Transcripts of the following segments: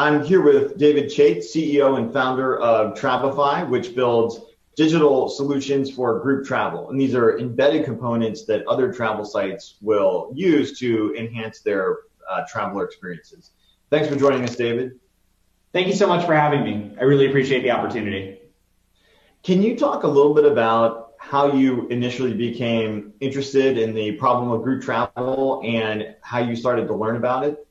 I'm here with David Chait, CEO and founder of Travefy, which builds digital solutions for group travel. And these are embedded components that other travel sites will use to enhance their uh, traveler experiences. Thanks for joining us, David. Thank you so much for having me. I really appreciate the opportunity. Can you talk a little bit about how you initially became interested in the problem of group travel and how you started to learn about it?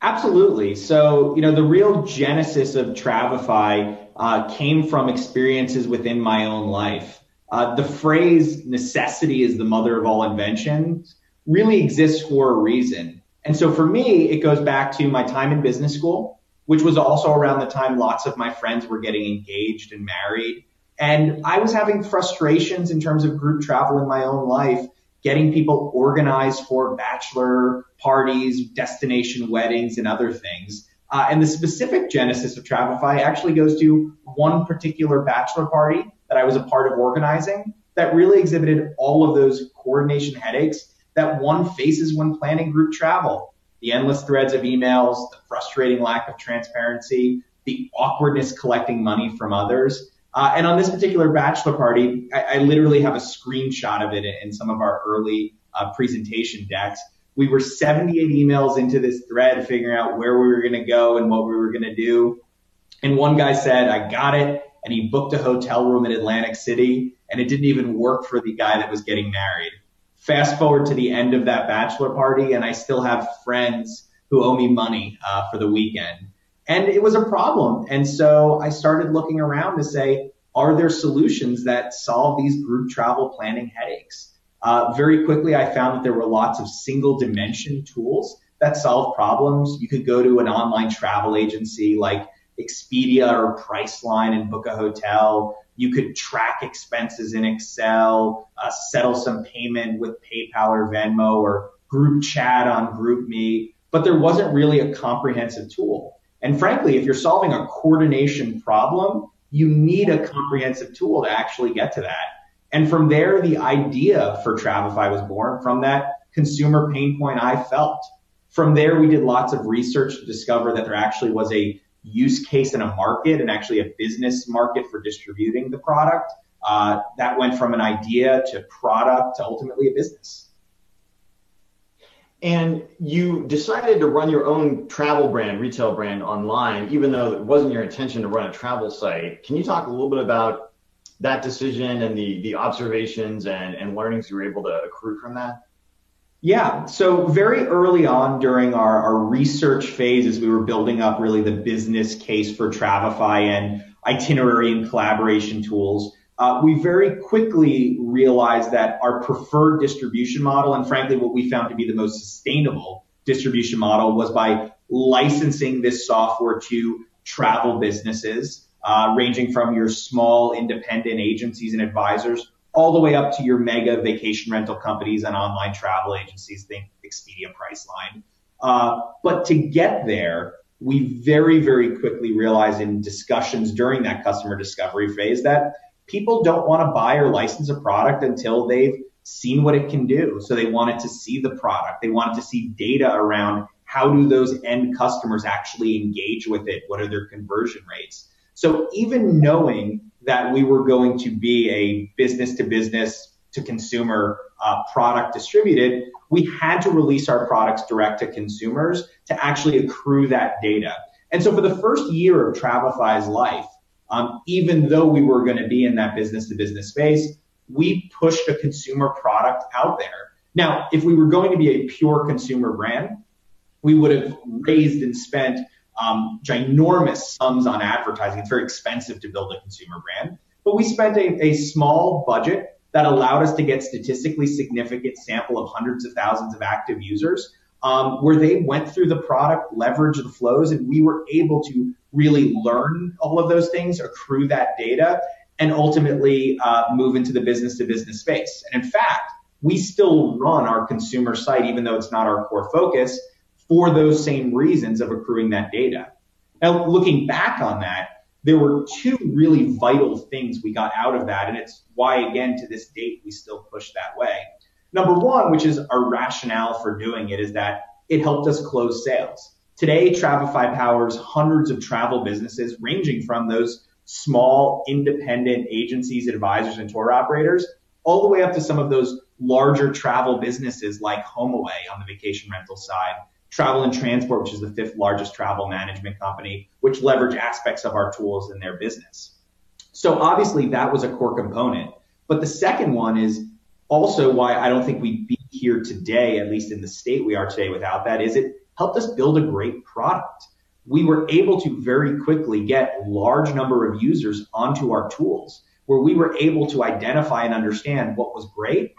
Absolutely. So, you know, the real genesis of Travefy uh, came from experiences within my own life. Uh, the phrase necessity is the mother of all inventions really exists for a reason. And so for me, it goes back to my time in business school, which was also around the time lots of my friends were getting engaged and married. And I was having frustrations in terms of group travel in my own life getting people organized for bachelor parties, destination weddings, and other things. Uh, and the specific genesis of Travefy actually goes to one particular bachelor party that I was a part of organizing that really exhibited all of those coordination headaches that one faces when planning group travel. The endless threads of emails, the frustrating lack of transparency, the awkwardness collecting money from others. Uh, and on this particular bachelor party, I, I, literally have a screenshot of it in some of our early uh, presentation decks. We were 78 emails into this thread, figuring out where we were going to go and what we were going to do. And one guy said, I got it. And he booked a hotel room in Atlantic City and it didn't even work for the guy that was getting married. Fast forward to the end of that bachelor party and I still have friends who owe me money uh, for the weekend. And it was a problem. And so I started looking around to say, are there solutions that solve these group travel planning headaches? Uh, very quickly, I found that there were lots of single dimension tools that solve problems. You could go to an online travel agency like Expedia or Priceline and book a hotel. You could track expenses in Excel, uh, settle some payment with PayPal or Venmo or group chat on GroupMe, but there wasn't really a comprehensive tool. And frankly, if you're solving a coordination problem, you need a comprehensive tool to actually get to that. And from there, the idea for Travefy was born from that consumer pain point I felt. From there, we did lots of research to discover that there actually was a use case in a market and actually a business market for distributing the product. Uh, that went from an idea to product to ultimately a business. And you decided to run your own travel brand, retail brand online, even though it wasn't your intention to run a travel site. Can you talk a little bit about that decision and the, the observations and, and learnings you were able to accrue from that? Yeah. So very early on during our, our research phase, as we were building up really the business case for Travefy and itinerary and collaboration tools, uh, we very quickly realized that our preferred distribution model, and frankly, what we found to be the most sustainable distribution model, was by licensing this software to travel businesses, uh, ranging from your small independent agencies and advisors all the way up to your mega vacation rental companies and online travel agencies, think Expedia, Priceline. Uh, but to get there, we very, very quickly realized in discussions during that customer discovery phase that people don't want to buy or license a product until they've seen what it can do. So they wanted to see the product. They wanted to see data around how do those end customers actually engage with it? What are their conversion rates? So even knowing that we were going to be a business to business to consumer uh, product distributed, we had to release our products direct to consumers to actually accrue that data. And so for the first year of Travefy's life, even though we were going to be in that business to business space, we pushed a consumer product out there. Now, if we were going to be a pure consumer brand, we would have raised and spent um, ginormous sums on advertising. It's very expensive to build a consumer brand, but we spent a, a small budget that allowed us to get statistically significant sample of hundreds of thousands of active users, um, where they went through the product, leveraged the flows, and we were able to really learn all of those things, accrue that data, and ultimately uh, move into the business to business space. And in fact, we still run our consumer site, even though it's not our core focus, for those same reasons of accruing that data. Now, looking back on that, there were two really vital things we got out of that, and it's why, again, to this date, we still push that way. Number one, which is our rationale for doing it, is that it helped us close sales Today, Travefy powers hundreds of travel businesses ranging from those small independent agencies, advisors, and tour operators, all the way up to some of those larger travel businesses like HomeAway on the vacation rental side, Travel and Transport, which is the fifth largest travel management company, which leverage aspects of our tools in their business. So obviously that was a core component. But the second one is also why I don't think we'd be here today, at least in the state we are today without that, is it helped us build a great product. We were able to very quickly get a large number of users onto our tools where we were able to identify and understand what was great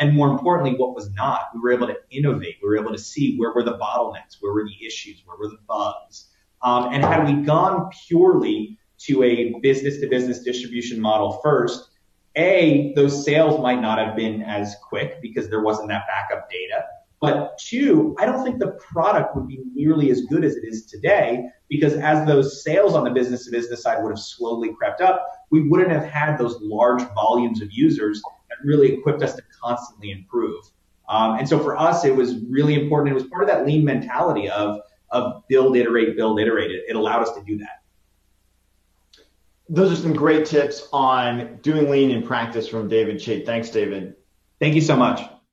and more importantly, what was not. We were able to innovate. We were able to see where were the bottlenecks, where were the issues, where were the bugs. Um, and had we gone purely to a business to business distribution model first, a, those sales might not have been as quick because there wasn't that backup data. But two, I don't think the product would be nearly as good as it is today because as those sales on the business to business side would have slowly crept up, we wouldn't have had those large volumes of users that really equipped us to constantly improve. Um, and so for us, it was really important. It was part of that lean mentality of, of build, iterate, build, iterate. It, it allowed us to do that. Those are some great tips on doing lean in practice from David Chait. Thanks, David. Thank you so much.